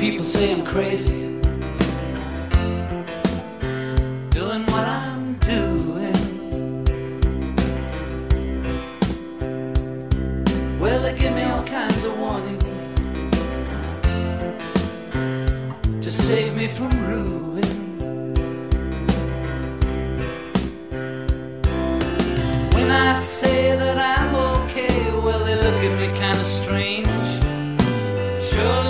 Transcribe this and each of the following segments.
say I'm crazy. Doing what I'm doing. Well, they give me all kinds of warnings to save me from ruin. When I say that I'm okay, well, they look at me kinda strange. Surely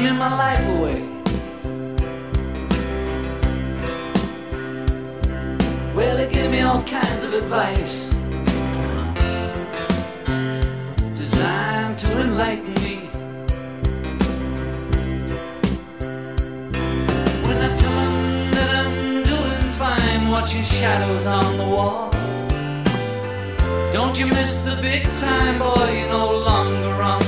dreaming my life away. Well, they give me all kinds of advice designed to enlighten me. When I tell that I'm doing fine, watching shadows on the wall. Don't you miss the big time, boy? You're no longer on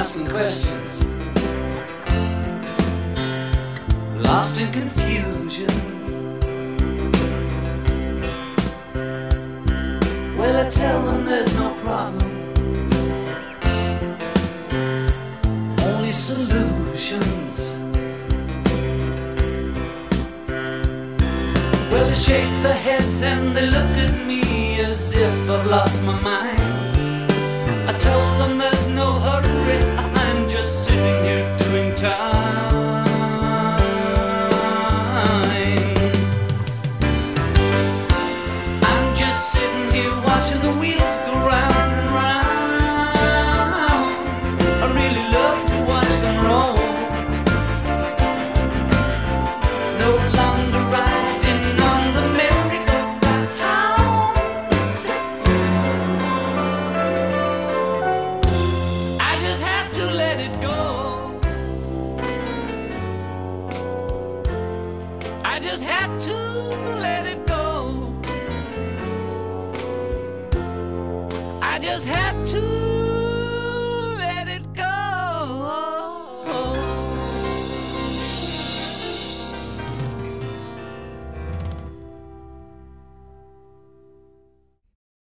asking questions, lost in confusion. Well, I tell them there's no problem, only solutions. Well, they shake their heads and they look at me as if I've lost my mind. Just had to let it go. I just had to